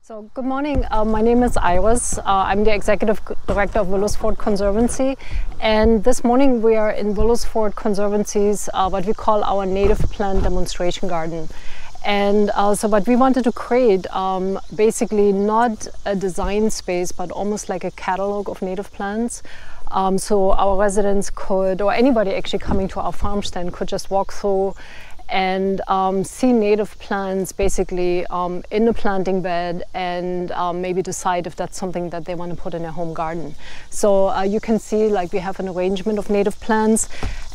So good morning, uh, my name is Iris. Uh, I'm the Executive Director of Willowsford Conservancy and this morning we are in Willowsford Conservancy's uh, what we call our native plant demonstration garden. And uh, so what we wanted to create, um, basically not a design space, but almost like a catalog of native plants. Um, so our residents could, or anybody actually coming to our farm stand could just walk through and um, see native plants basically um, in the planting bed and um, maybe decide if that's something that they want to put in their home garden. So uh, you can see like we have an arrangement of native plants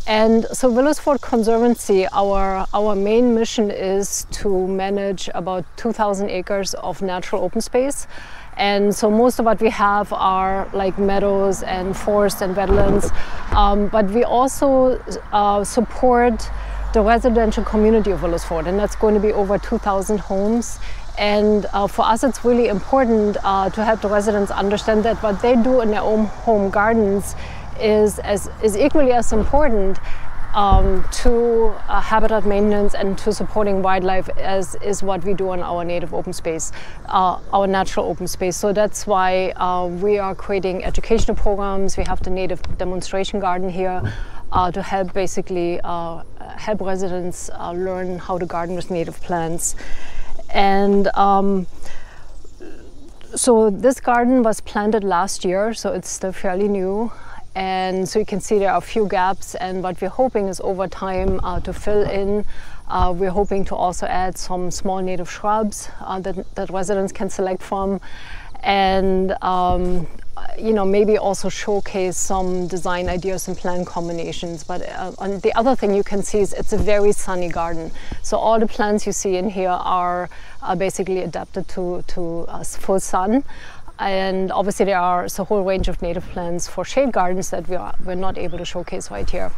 and so Willowsford Conservancy, our, our main mission is to manage about 2,000 acres of natural open space. And so most of what we have are like meadows and forests and wetlands. Um, but we also uh, support the residential community of Willowsford, and that's going to be over 2,000 homes. And uh, for us, it's really important uh, to help the residents understand that what they do in their own home gardens is, as, is equally as important um, to uh, habitat maintenance and to supporting wildlife as is what we do on our native open space, uh, our natural open space. So that's why uh, we are creating educational programs. We have the native demonstration garden here uh, to help basically uh, help residents uh, learn how to garden with native plants. And um, so this garden was planted last year, so it's still fairly new. And so you can see there are a few gaps and what we're hoping is over time uh, to fill in. Uh, we're hoping to also add some small native shrubs uh, that, that residents can select from and um, you know, maybe also showcase some design ideas and plant combinations. But uh, the other thing you can see is it's a very sunny garden. So all the plants you see in here are, basically adapted to, to uh, full sun. And obviously there are a whole range of native plants for shade gardens that we are, we're not able to showcase right here.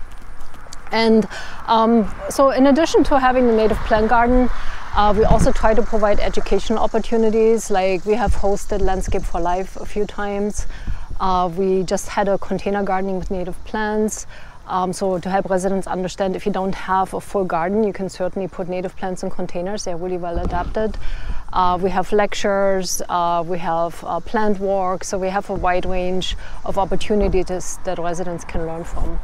And um, so in addition to having the native plant garden, uh, we also try to provide educational opportunities, like we have hosted Landscape for Life a few times. Uh, we just had a container gardening with native plants. Um, so to help residents understand if you don't have a full garden, you can certainly put native plants in containers. They're really well adapted. Uh, we have lectures, uh, we have uh, plant walks, so we have a wide range of opportunities that residents can learn from.